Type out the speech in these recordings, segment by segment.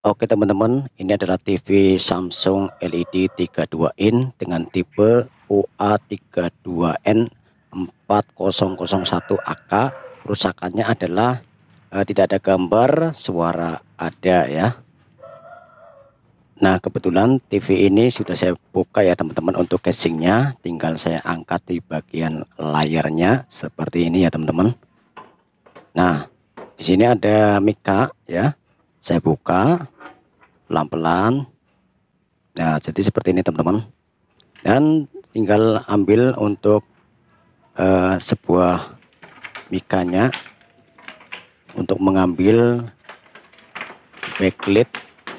Oke teman-teman, ini adalah TV Samsung LED 32 in dengan tipe UA32N 4001AK. Kerusakannya adalah eh, tidak ada gambar, suara ada ya. Nah kebetulan TV ini sudah saya buka ya teman-teman untuk casingnya. Tinggal saya angkat di bagian layarnya seperti ini ya teman-teman. Nah di sini ada mika ya saya buka pelan-pelan. Nah jadi seperti ini teman-teman. Dan tinggal ambil untuk uh, sebuah mikanya untuk mengambil backlit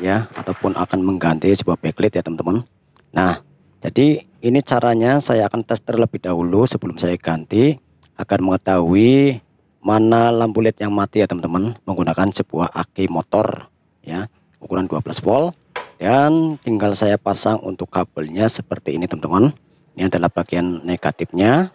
ya ataupun akan mengganti sebuah backlit ya teman-teman. Nah jadi ini caranya saya akan tes terlebih dahulu sebelum saya ganti agar mengetahui mana lampu LED yang mati ya teman-teman menggunakan sebuah aki motor ya ukuran 12 volt dan tinggal saya pasang untuk kabelnya seperti ini teman-teman. Ini adalah bagian negatifnya.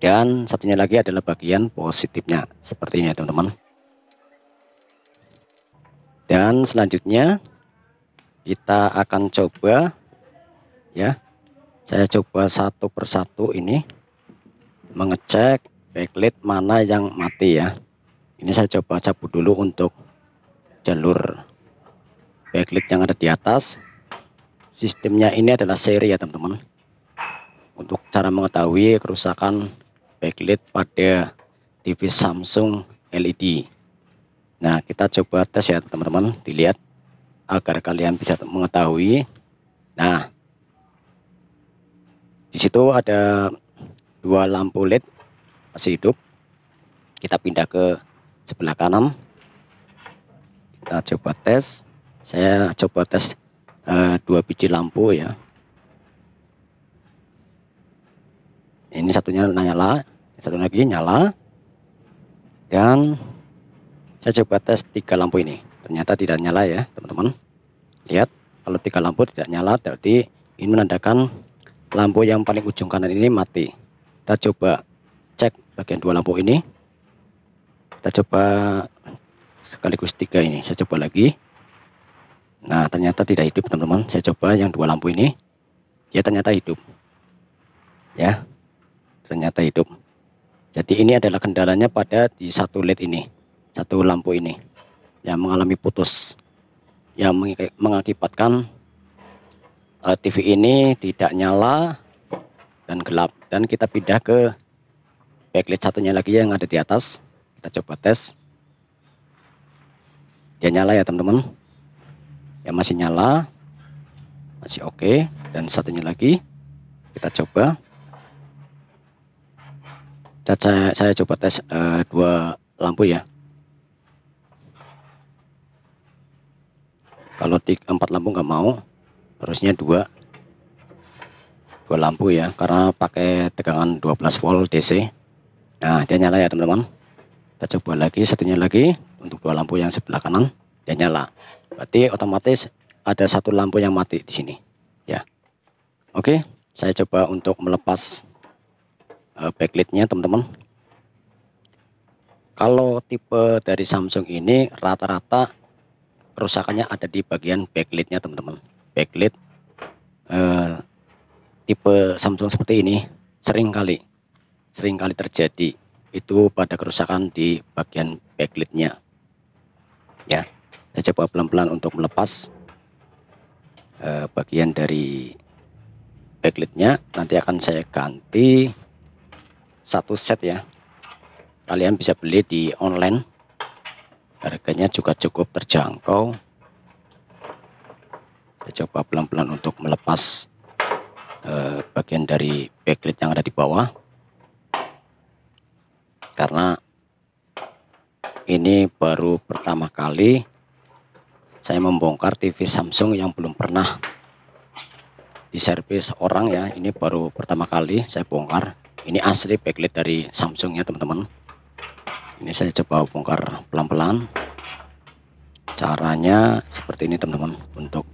Dan satunya lagi adalah bagian positifnya seperti ini teman-teman. Dan selanjutnya kita akan coba ya saya coba satu persatu ini mengecek backlit mana yang mati ya? Ini saya coba cabut dulu untuk jalur backlit yang ada di atas. Sistemnya ini adalah seri ya teman-teman. Untuk cara mengetahui kerusakan backlit pada TV Samsung LED nah kita coba tes ya teman-teman. Dilihat agar kalian bisa mengetahui. Nah di situ ada dua lampu LED masih hidup. Kita pindah ke sebelah kanan. Kita coba tes. Saya coba tes uh, dua biji lampu ya. Ini satunya nyala satu lagi nyala. Dan saya coba tes tiga lampu ini. Ternyata tidak nyala ya teman-teman. Lihat kalau tiga lampu tidak nyala berarti ini menandakan lampu yang paling ujung kanan ini mati. Kita coba bagian dua lampu ini. Kita coba sekaligus tiga ini saya coba lagi. Nah ternyata tidak hidup teman-teman. Saya coba yang dua lampu ini. Ya ternyata hidup. Ya ternyata hidup. Jadi ini adalah kendalanya pada di satu led ini satu lampu ini yang mengalami putus yang mengakibatkan eh, TV ini tidak nyala dan gelap. Dan kita pindah ke backlight satunya lagi yang ada di atas. Kita coba tes. Dia nyala ya teman-teman. Ya masih nyala masih oke. Okay. dan satunya lagi kita coba. Saya, saya coba tes uh, dua lampu ya. Kalau tiga, empat lampu nggak mau harusnya dua. Dua lampu ya karena pakai tegangan 12 volt DC nah dia nyala ya teman-teman. Kita coba lagi satunya lagi untuk dua lampu yang sebelah kanan dia nyala. Berarti otomatis ada satu lampu yang mati di sini ya. Oke saya coba untuk melepas uh, backlightnya teman-teman. Kalau tipe dari Samsung ini rata-rata kerusakannya ada di bagian backlightnya teman-teman. Backlight uh, tipe Samsung seperti ini sering kali sering kali terjadi itu pada kerusakan di bagian backlitnya. Ya saya coba pelan-pelan untuk melepas eh, bagian dari backlitnya. Nanti akan saya ganti satu set ya. Kalian bisa beli di online. Harganya juga cukup terjangkau. Saya coba pelan-pelan untuk melepas eh, bagian dari backlit yang ada di bawah karena ini baru pertama kali saya membongkar TV Samsung yang belum pernah diservis orang ya. Ini baru pertama kali saya bongkar. Ini asli backlit dari Samsung ya teman-teman. Ini saya coba bongkar pelan-pelan. Caranya seperti ini teman-teman. Untuk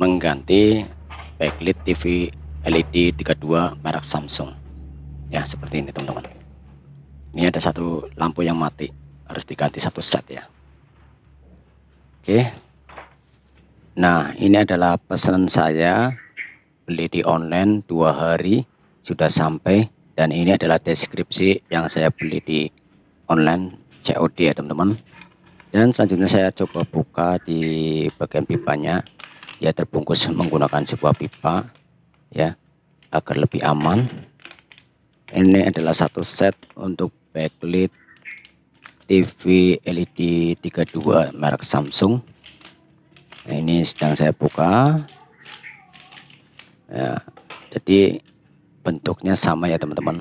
mengganti backlit TV LED 32 merek Samsung. Ya seperti ini teman-teman ini ada satu lampu yang mati harus diganti satu set ya Oke. Nah, ini adalah pesanan saya beli di online dua hari sudah sampai dan ini adalah deskripsi yang saya beli di online COD ya teman-teman. Dan selanjutnya saya coba buka di bagian pipanya. Ya terbungkus menggunakan sebuah pipa ya agar lebih aman. Ini adalah satu set untuk backlit TV LED 32 merek Samsung. Nah, ini sedang saya buka. Ya jadi bentuknya sama ya teman-teman.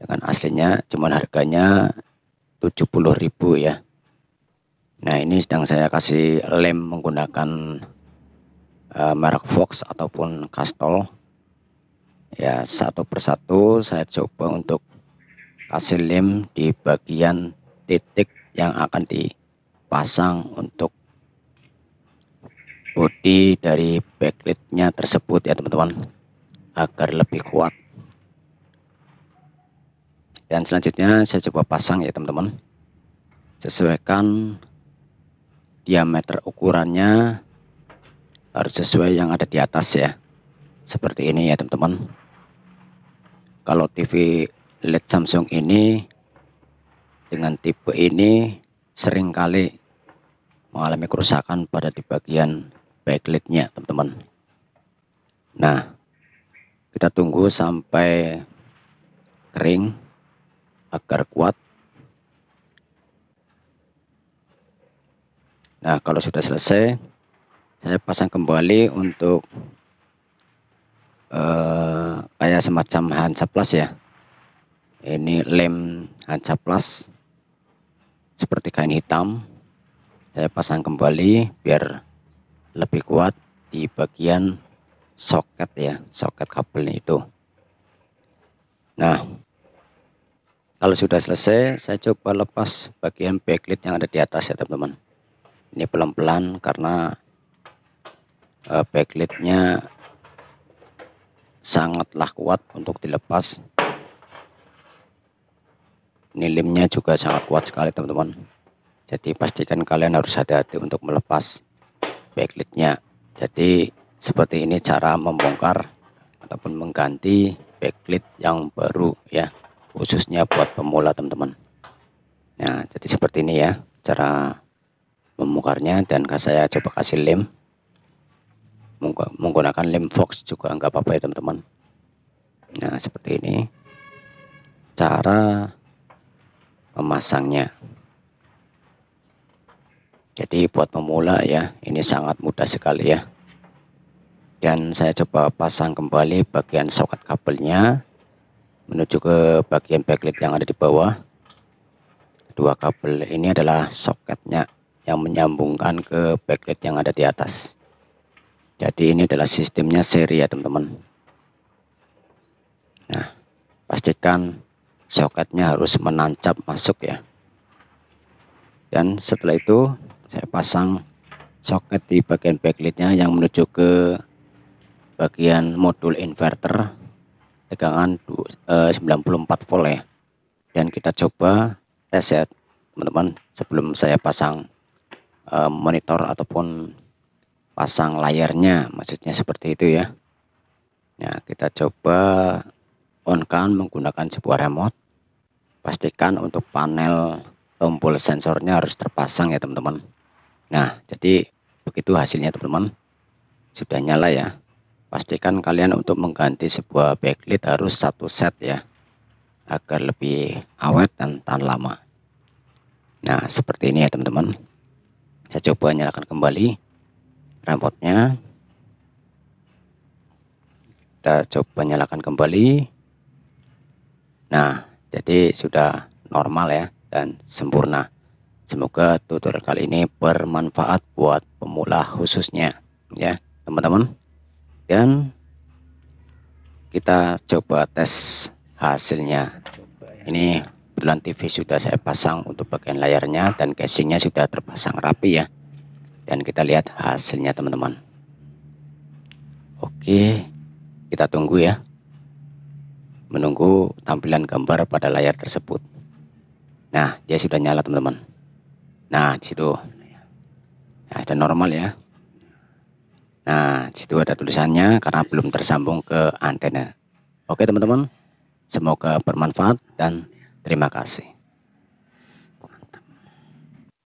Dengan aslinya cuman harganya 70.000 ya. Nah ini sedang saya kasih lem menggunakan uh, merek Fox ataupun Castol ya satu persatu saya coba untuk kasih lem di bagian titik yang akan dipasang untuk bodi dari backlightnya tersebut ya teman-teman agar lebih kuat. Dan selanjutnya saya coba pasang ya teman-teman. Sesuaikan diameter ukurannya harus sesuai yang ada di atas ya. Seperti ini ya teman-teman. Kalau TV LED Samsung ini dengan tipe ini sering kali mengalami kerusakan pada di bagian backlightnya teman-teman. Nah kita tunggu sampai kering agar kuat. Nah kalau sudah selesai saya pasang kembali untuk uh, kayak semacam Hansa Plus ya ini lem Hansa Plus seperti kain hitam. Saya pasang kembali biar lebih kuat di bagian soket ya soket kabelnya itu. Nah kalau sudah selesai saya coba lepas bagian backlit yang ada di atas ya teman-teman. Ini pelan-pelan karena uh, backlitnya sangatlah kuat untuk dilepas ini lemnya juga sangat kuat sekali teman-teman. Jadi pastikan kalian harus hati-hati untuk melepas backlightnya jadi seperti ini cara membongkar ataupun mengganti backlight yang baru ya khususnya buat pemula teman-teman. Nah jadi seperti ini ya cara membongkarnya dan saya coba kasih lem. Menggunakan lem fox juga enggak apa-apa ya teman-teman. Nah seperti ini. Cara memasangnya. Jadi buat pemula ya ini sangat mudah sekali ya. Dan saya coba pasang kembali bagian soket kabelnya menuju ke bagian backlight yang ada di bawah. Dua kabel ini adalah soketnya yang menyambungkan ke backlight yang ada di atas. Jadi ini adalah sistemnya seri ya teman-teman. Nah pastikan soketnya harus menancap masuk ya. Dan setelah itu saya pasang soket di bagian backlightnya yang menuju ke bagian modul inverter tegangan 94 eh, volt ya. Dan kita coba tes ya teman-teman sebelum saya pasang eh, monitor ataupun pasang layarnya. Maksudnya seperti itu ya. Nah kita coba on kan menggunakan sebuah remote pastikan untuk panel tombol sensornya harus terpasang ya teman-teman. Nah jadi begitu hasilnya teman-teman. Sudah nyala ya. Pastikan kalian untuk mengganti sebuah backlight harus satu set ya agar lebih awet dan tahan lama. Nah seperti ini ya teman-teman. Saya coba nyalakan kembali remote-nya kita coba nyalakan kembali. Nah jadi sudah normal ya dan sempurna. Semoga tutorial kali ini bermanfaat buat pemula khususnya ya teman-teman. Dan kita coba tes hasilnya. Ini bulan TV sudah saya pasang untuk bagian layarnya dan casingnya sudah terpasang rapi ya. Dan kita lihat hasilnya teman-teman. Oke, kita tunggu ya menunggu tampilan gambar pada layar tersebut. Nah, dia sudah nyala teman-teman. Nah, di situ. Nah, sudah normal ya. Nah, situ ada tulisannya karena belum tersambung ke antena. Oke teman-teman, semoga bermanfaat dan terima kasih.